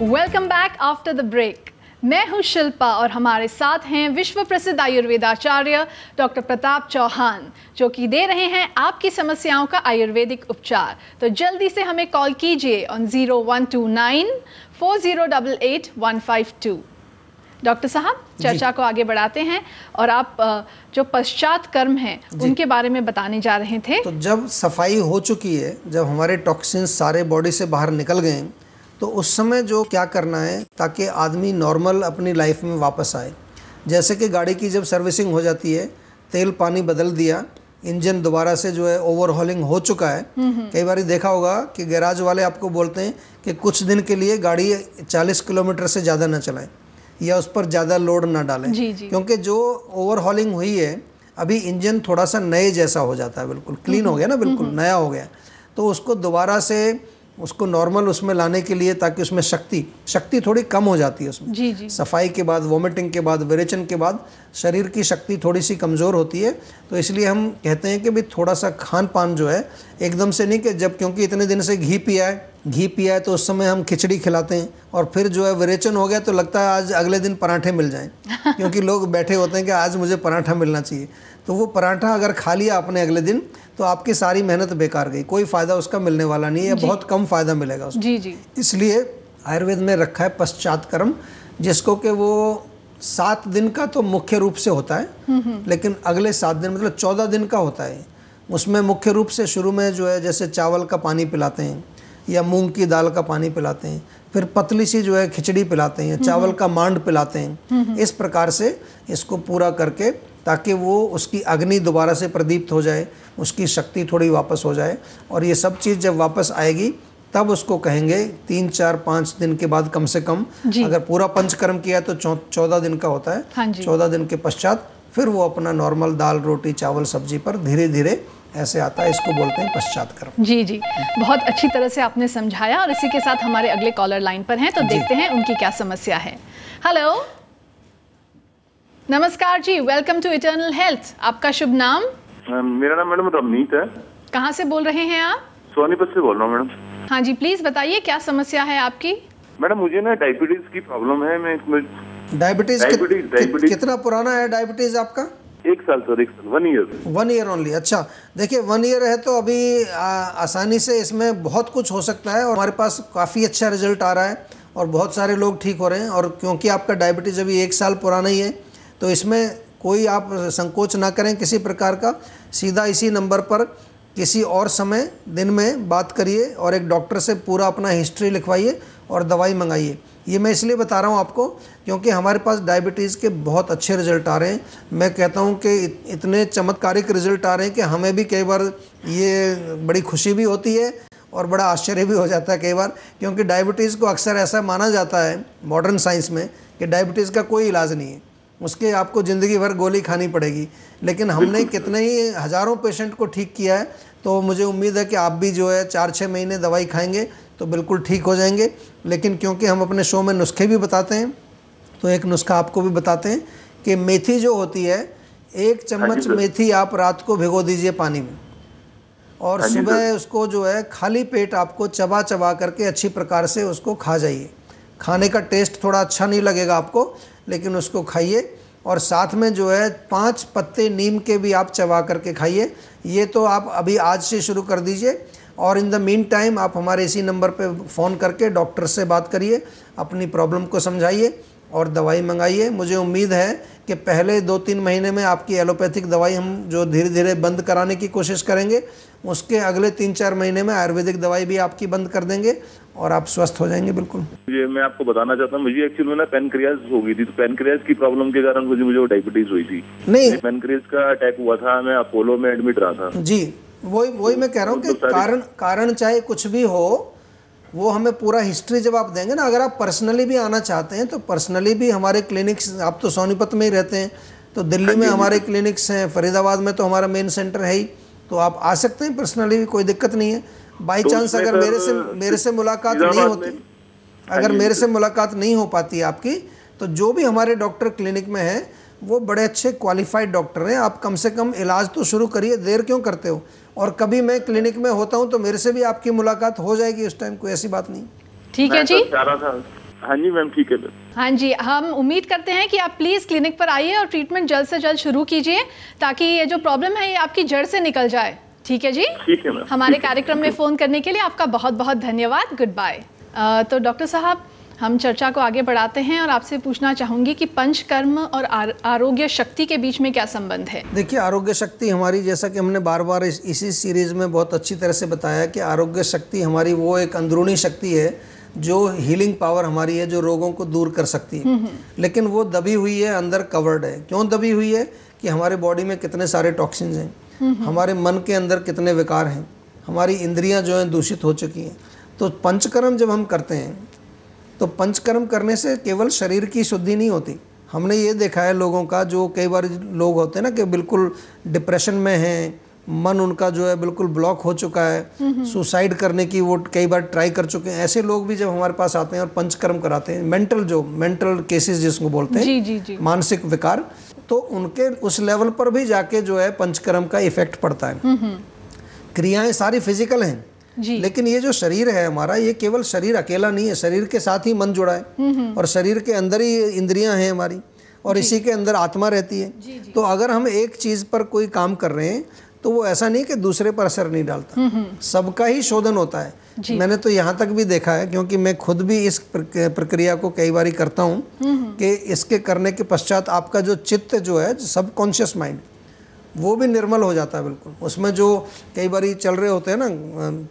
Welcome back after the break मैं हूँ शिल्पा और हमारे साथ हैं विश्व प्रसिद्ध आयुर्वेदाचार्य डॉक्टर प्रताप चौहान जो कि दे रहे हैं आपकी समस्याओं का आयुर्वेदिक उपचार। तो जल्दी से हमें कॉल कीजिए on zero one two nine four zero double eight one five two doctor साहब चर्चा को आगे बढ़ाते हैं और आप जो पश्चात कर्म हैं उनके बारे में बताने जा रहे थे। तो जब सफ़ाई हो चुकी है जब हमारे टॉक्सिन सारे बॉडी से बाहर निकल गए तो उस समय जो क्या करना है ताकि आदमी नॉर्मल अपनी लाइफ में वापस आए। जैसे कि गाड़ी की जब सर्विसिंग हो जाती है तेल पानी बदल दिया इंजन दोबारा से जो है ओवरहॉलिंग हो चुका है। कई बार देखा होगा कि गैराज वाले आपको बोलते हैं कि कुछ दिन के लिए गाड़ी 40 किलोमीटर से ज़्यादा ना चलाएँ या उस पर ज़्यादा लोड ना डालें। जी, जी। क्योंकि जो ओवरहॉलिंग हुई है अभी इंजन थोड़ा सा नए जैसा हो जाता है बिल्कुल क्लीन हो गया ना बिल्कुल नया हो गया। तो उसको दोबारा से उसको नॉर्मल उसमें लाने के लिए ताकि उसमें शक्ति शक्ति थोड़ी कम हो जाती है उसमें। जी जी। सफ़ाई के बाद वॉमिटिंग के बाद विरेचन के बाद शरीर की शक्ति थोड़ी सी कमज़ोर होती है। तो इसलिए हम कहते हैं कि भाई थोड़ा सा खान पान जो है एकदम से नहीं कि जब क्योंकि इतने दिन से घी पिया है घी पिया है तो उस समय हम खिचड़ी खिलाते हैं और फिर जो है विरेचन हो गया तो लगता है आज अगले दिन पराठे मिल जाएँ। क्योंकि लोग बैठे होते हैं कि आज मुझे पराठा मिलना चाहिए। तो वो पराठा अगर खा लिया आपने अगले दिन तो आपकी सारी मेहनत बेकार गई। कोई फ़ायदा उसका मिलने वाला नहीं है बहुत कम फ़ायदा मिलेगा उसको। जी जी। इसलिए आयुर्वेद में रखा है पश्चात कर्म जिसको कि वो सात दिन का तो मुख्य रूप से होता है लेकिन अगले सात दिन मतलब चौदह दिन का होता है। उसमें मुख्य रूप से शुरू में जो है जैसे चावल का पानी पिलाते हैं या मूंग की दाल का पानी पिलाते हैं फिर पतली सी जो है खिचड़ी पिलाते हैं चावल का मांड पिलाते हैं। इस प्रकार से इसको पूरा करके ताकि वो उसकी अग्नि दोबारा से प्रदीप्त हो जाए उसकी शक्ति थोड़ी वापस हो जाए और ये सब चीज़ जब वापस आएगी तब उसको कहेंगे तीन चार पाँच दिन के बाद कम से कम अगर पूरा पंचकर्म किया तो चौ चौदह दिन का होता है। हाँ चौदह दिन के पश्चात फिर वो अपना नॉर्मल दाल रोटी चावल सब्ज़ी पर धीरे धीरे ऐसे आता है इसको बोलते हैं पश्चात कर्म। जी जी। बहुत अच्छी तरह से आपने समझाया और इसी के साथ हमारे अगले कॉलर लाइन पर हैं तो देखते हैं उनकी क्या समस्या है। हेलो नमस्कार जी वेलकम टू इटर्नल हेल्थ आपका शुभ नाम? मेरा नाम मैडम रवनीत है। कहाँ से बोल रहे हैं आप? सोनीपत से बोल रहा हूँ मैडम। हाँ जी प्लीज़ बताइए क्या समस्या है आपकी? मैडम मुझे ना डायबिटीज़ की प्रॉब्लम है मैं डायबिटीज़ डायबिटीज़। कितना पुराना है डायबिटीज़ आपका? एक साल सर एक साल one year one year only अच्छा। देखिए वन ईयर है तो अभी आ, आसानी से इसमें बहुत कुछ हो सकता है और हमारे पास काफ़ी अच्छा रिज़ल्ट आ रहा है और बहुत सारे लोग ठीक हो रहे हैं और क्योंकि आपका डायबिटीज़ अभी एक साल पुराना ही है तो इसमें कोई आप संकोच ना करें किसी प्रकार का। सीधा इसी नंबर पर किसी और समय दिन में बात करिए और एक डॉक्टर से पूरा अपना हिस्ट्री लिखवाइए और दवाई मंगाइए। ये मैं इसलिए बता रहा हूँ आपको क्योंकि हमारे पास डायबिटीज़ के बहुत अच्छे रिज़ल्ट आ रहे हैं। मैं कहता हूँ कि इतने चमत्कारिक रिज़ल्ट आ रहे हैं कि हमें भी कई बार ये बड़ी खुशी भी होती है और बड़ा आश्चर्य भी हो जाता है कई बार क्योंकि डायबिटीज़ को अक्सर ऐसा माना जाता है मॉडर्न साइंस में कि डायबिटीज़ का कोई इलाज नहीं है। उसके आपको ज़िंदगी भर गोली खानी पड़ेगी। लेकिन हमने कितने ही हज़ारों पेशेंट को ठीक किया है तो मुझे उम्मीद है कि आप भी जो है चार छः महीने दवाई खाएँगे तो बिल्कुल ठीक हो जाएँगे। लेकिन क्योंकि हम अपने शो में नुस्खे भी बताते हैं तो एक नुस्खा आपको भी बताते हैं कि मेथी जो होती है एक चम्मच मेथी आप रात को भिगो दीजिए पानी में। और हाँ सुबह उसको जो है खाली पेट आपको चबा चबा करके अच्छी प्रकार से उसको खा जाइए। खाने का टेस्ट थोड़ा अच्छा नहीं लगेगा आपको लेकिन उसको खाइए। और साथ में जो है पाँच पत्ते नीम के भी आप चबा करके खाइए। ये तो आप अभी आज से शुरू कर दीजिए। और इन द मीन टाइम आप हमारे इसी नंबर पे फ़ोन करके डॉक्टर से बात करिए अपनी प्रॉब्लम को समझाइए और दवाई मंगाइए। मुझे उम्मीद है कि पहले दो तीन महीने में आपकी एलोपैथिक दवाई हम जो धीरे धीरे बंद कराने की कोशिश करेंगे उसके अगले तीन चार महीने में आयुर्वेदिक दवाई भी आपकी बंद कर देंगे और आप स्वस्थ हो जाएँगे बिल्कुल। ये मैं आपको बताना चाहता हूँ मुझे एक्चुअली ना पेनक्रियाज हो गई थी तो पेनक्रियाज की प्रॉब्लम के कारण मुझे मुझे डायबिटीज़ हुई थी। नहीं। पेनक्रियाज का अटैक हुआ था मैं अपोलो में एडमिट रहा था। जी। वही वही मैं कह रहा हूँ कि मतलब कारण कारण चाहे कुछ भी हो वो हमें पूरा हिस्ट्री जब आप देंगे ना अगर आप पर्सनली भी आना चाहते हैं तो पर्सनली भी हमारे क्लिनिक्स आप तो सोनीपत में ही रहते हैं तो दिल्ली में हमारे क्लिनिक्स हैं फरीदाबाद में तो हमारा मेन सेंटर है ही तो आप आ सकते हैं पर्सनली भी कोई दिक्कत नहीं है। बाई तो चांस अगर मेरे से मेरे से मुलाकात नहीं होती अगर मेरे से मुलाकात नहीं हो पाती आपकी तो जो भी हमारे डॉक्टर क्लिनिक में हैं वो बड़े अच्छे क्वालिफाइड डॉक्टर हैं। आप कम से कम इलाज तो शुरू करिए देर क्यों करते हो? और कभी मैं क्लिनिक में होता हूँ तो मेरे से भी आपकी मुलाकात हो जाएगी उस टाइम कोई ऐसी बात नहीं। ठीक है जी? हाँ जी मैम ठीक है हाँ जी हम उम्मीद करते हैं कि आप प्लीज़ क्लिनिक पर आइए और ट्रीटमेंट जल्द से जल्द शुरू कीजिए ताकि ये जो प्रॉब्लम है ये आपकी जड़ से निकल जाए। ठीक है जी? ठीक है मैम। हमारे कार्यक्रम में फ़ोन करने के लिए आपका बहुत बहुत धन्यवाद। गुड बाय तो डॉक्टर साहब हम चर्चा को आगे बढ़ाते हैं और आपसे पूछना चाहूँगी कि पंचकर्म और आरोग्य शक्ति के बीच में क्या संबंध है? देखिए आरोग्य शक्ति हमारी जैसा कि हमने बार बार इस, इसी सीरीज़ में बहुत अच्छी तरह से बताया कि आरोग्य शक्ति हमारी वो एक अंदरूनी शक्ति है जो हीलिंग पावर हमारी है जो रोगों को दूर कर सकती है। लेकिन वो दबी हुई है अंदर कवर्ड है। क्यों दबी हुई है? कि हमारे बॉडी में कितने सारे टॉक्सिन्स हैं। हमारे मन के अंदर कितने विकार हैं। हमारी इंद्रियाँ जो हैं दूषित हो चुकी हैं। तो पंचकर्म जब हम करते हैं तो पंचकर्म करने से केवल शरीर की शुद्धि नहीं होती। हमने ये देखा है लोगों का जो कई बार लोग होते हैं ना कि बिल्कुल डिप्रेशन में हैं मन उनका जो है बिल्कुल ब्लॉक हो चुका है सुसाइड करने की वो कई बार ट्राई कर चुके हैं। ऐसे लोग भी जब हमारे पास आते हैं और पंचकर्म कराते हैं मेंटल जो मेंटल केसेस जिसको बोलते हैं जी जी जी। मानसिक विकार तो उनके उस लेवल पर भी जाके जो है पंचकर्म का इफ़ेक्ट पड़ता है। क्रियाएँ सारी फ़िज़िकल हैं लेकिन ये जो शरीर है हमारा ये केवल शरीर अकेला नहीं है शरीर के साथ ही मन जुड़ा है। और शरीर के अंदर ही इंद्रियाँ हैं हमारी और इसी के अंदर आत्मा रहती है। तो अगर हम एक चीज़ पर कोई काम कर रहे हैं तो वो ऐसा नहीं कि दूसरे पर असर नहीं डालता। सबका ही शोधन होता है। मैंने तो यहाँ तक भी देखा है क्योंकि मैं खुद भी इस प्रक्रिया को कई बार करता हूँ कि इसके करने के पश्चात आपका जो चित्त जो है सब कॉन्शियस माइंड वो भी निर्मल हो जाता है बिल्कुल। उसमें जो कई बार चल रहे होते हैं ना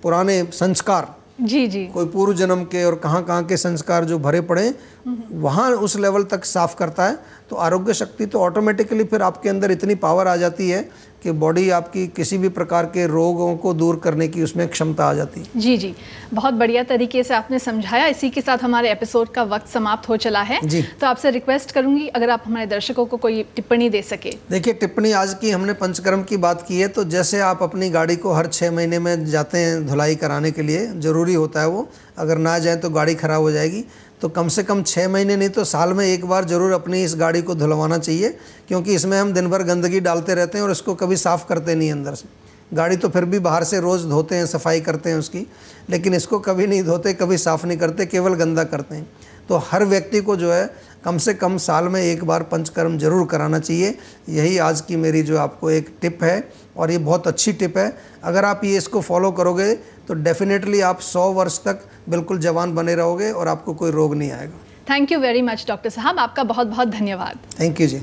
पुराने संस्कार। जी जी। कोई पूर्व जन्म के और कहाँ कहाँ के संस्कार जो भरे पड़े वहाँ उस लेवल तक साफ़ करता है। तो आरोग्य शक्ति तो ऑटोमेटिकली फिर आपके अंदर इतनी पावर आ जाती है कि बॉडी आपकी किसी भी प्रकार के रोगों को दूर करने की उसमें क्षमता आ जाती है। जी जी। बहुत बढ़िया तरीके से आपने समझाया। इसी के साथ हमारे एपिसोड का वक्त समाप्त हो चला है। जी। तो आपसे रिक्वेस्ट करूँगी अगर आप हमारे दर्शकों को कोई टिप्पणी दे सके। देखिए टिप्पणी आज की हमने पंचकर्म की बात की है तो जैसे आप अपनी गाड़ी को हर छः महीने में जाते हैं धुलाई कराने के लिए ज़रूरी होता है वो। अगर ना जाए तो गाड़ी ख़राब हो जाएगी। तो कम से कम छः महीने नहीं तो साल में एक बार ज़रूर अपनी इस गाड़ी को धुलवाना चाहिए, क्योंकि इसमें हम दिन भर गंदगी डालते रहते हैं और इसको कभी साफ़ करते नहीं अंदर से। गाड़ी तो फिर भी बाहर से रोज़ धोते हैं, सफ़ाई करते हैं उसकी, लेकिन इसको कभी नहीं धोते, कभी साफ़ नहीं करते, केवल गंदा करते हैं। तो हर व्यक्ति को जो है कम से कम साल में एक बार पंचकर्म ज़रूर कराना चाहिए। यही आज की मेरी जो आपको एक टिप है और ये बहुत अच्छी टिप है। अगर आप ये इसको फॉलो करोगे तो डेफिनेटली आप 100 वर्ष तक बिल्कुल जवान बने रहोगे और आपको कोई रोग नहीं आएगा। Thank you very much doctor साहब आपका बहुत बहुत धन्यवाद। थैंक यू जी।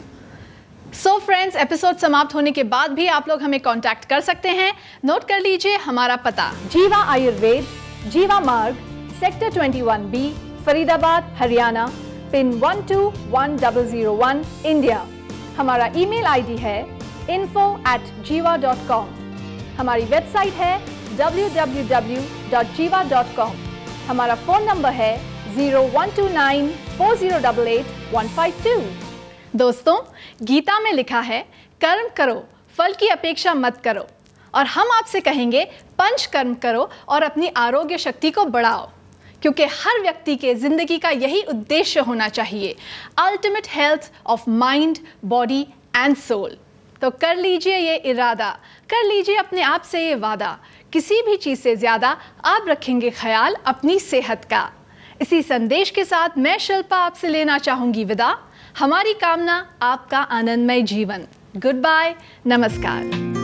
सो फ्रेंड्स एपिसोड समाप्त होने के बाद भी आप लोग हमें कांटेक्ट कर सकते हैं। नोट कर लीजिए हमारा पता। Jiva Ayurveda Jiva Marg sector 21 B Faridabad Haryana. Pin 121001 India हमारा ईमेल आईडी है info at Jiva dot com हमारी वेबसाइट है W W W dot Jiva dot com हमारा फ़ोन नंबर है zero one two nine four zero double eight one five two दोस्तों, गीता में लिखा है, कर्म करो, फल की अपेक्षा मत करो। और हम आपसे कहेंगे, पंच कर्म करो और अपनी आरोग्य शक्ति को बढ़ाओ। क्योंकि हर व्यक्ति के ज़िंदगी का यही उद्देश्य होना चाहिए। Ultimate health of mind body and soul तो कर लीजिए ये इरादा, कर लीजिए अपने आप से ये वादा। किसी भी चीज़ से ज़्यादा आप रखेंगे ख्याल अपनी सेहत का। इसी संदेश के साथ मैं शिल्पा आपसे लेना चाहूँगी विदा। हमारी कामना आपका आनंदमय जीवन। गुड बाय नमस्कार।